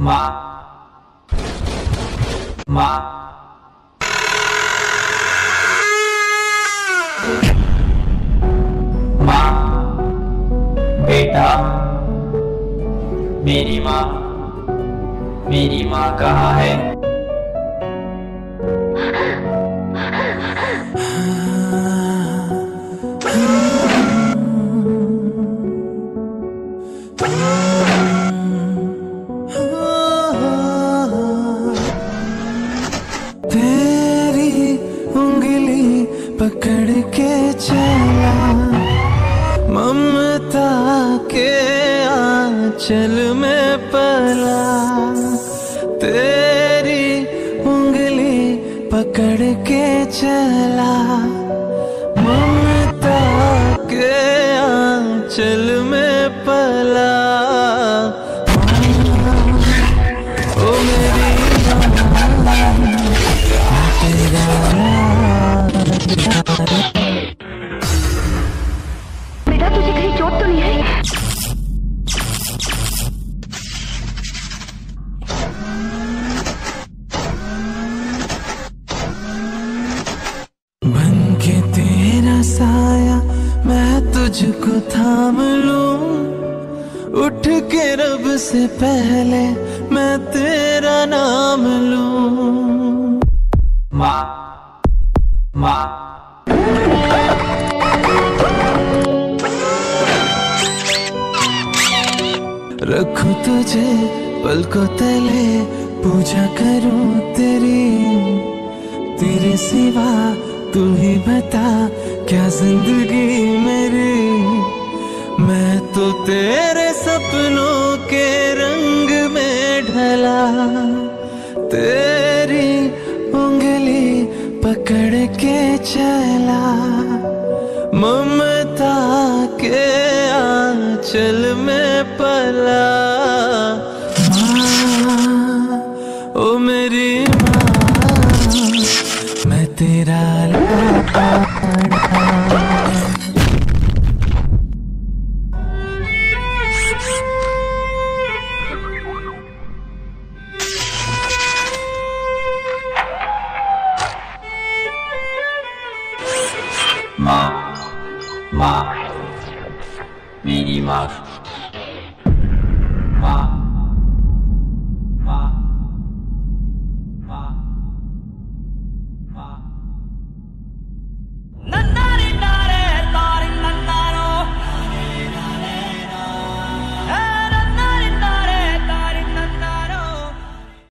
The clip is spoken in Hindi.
माँ माँ। माँ बेटा। मेरी माँ मेरी माँ कहाँ है? पकड़ के चला। ममता के आंचल में पला। तेरी उंगली पकड़ के चला। तो नहीं है बन के तेरा साया मैं तुझको थाम लूँ। उठ के रब से पहले मैं तेरा नाम लूँ। रखूँ तुझे पलकों तले, पूजा करूँ तेरी, तेरे सिवा तू ही बता, क्या ज़िंदगी मेरी? मैं तो तेरे सपनों के रंग में ढला, तेरी उंगली पकड़ के चला, ममता के आंचल में पला। ओ मेरी माँ तेरा लाडा माँ। माँ मेरी माँ